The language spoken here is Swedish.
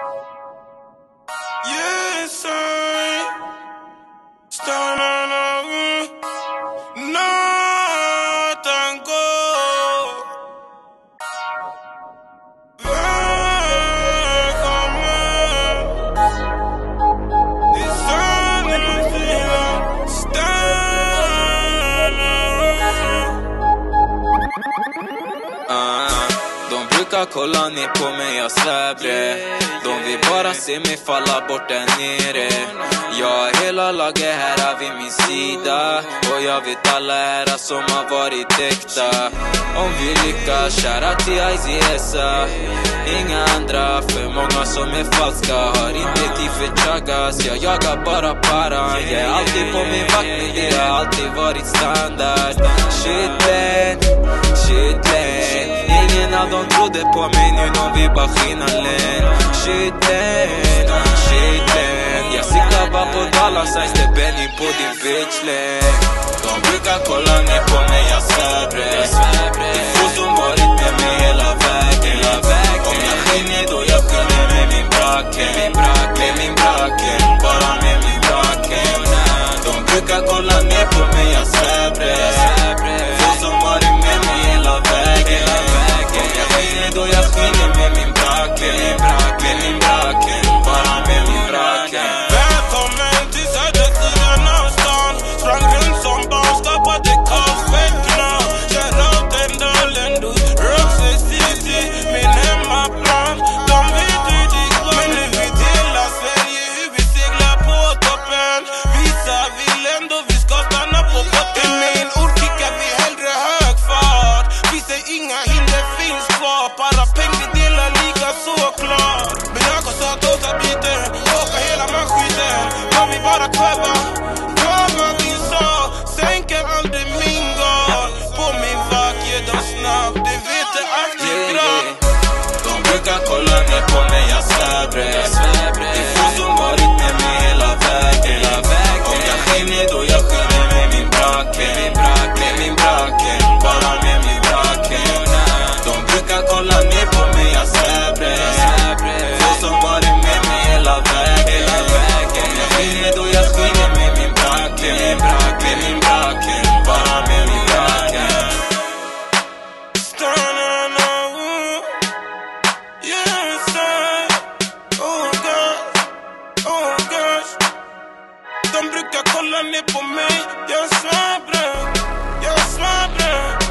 Meow. Brukar kolla ner på mig, jag svär bre De vill bara se mig falla bort där nere. Jag har hela laget här vid min sida. Och jag vet alla här som har varit äkta. Om vi lyckas, kära till IZSA Inga andra, för många som är falska. Har inte tid för chagas, jag jagar bara paran Jag är alltid på min vakt, men det har alltid varit standard. Shitland, shit Ingen eh, eh. de trodde på mig nu, de vill bara skina län shit shitland Jag siktar bara på dollar signs, det Benny på din bitch bitchland De brukar kolla ner på mig, jag svär bre Det är få som varit med mig hela vägen Om jag skiner då jag skiner med min bracken Med min bracken, bara med min bracken De brukar kolla ner på mig, jag svär bre Jag springer med min brack, med min brack, Med min brack bara med min brack Välkommen till södersidan av stan Sprang runt som barn, skapade kaos, fett knas Shoutouten du Roxy City Min hemmaplan, de vet hur det går Men nu vi hela Sverige hur vi seglar på toppen. Visa vill ändå vi ska stanna på botten. I min ord kickar vi hellre hög fart. Vi ser inga hinder finns kvar. Kväva Kväva din sak Sänker aldrig min gard På min vakt, ge dem snabbt Du vet det alltid Yeah, bra. De brukar kolla ner på mig, jag svär bre Vågar kolla ner på mig, jag är svabränd, jag är svabränd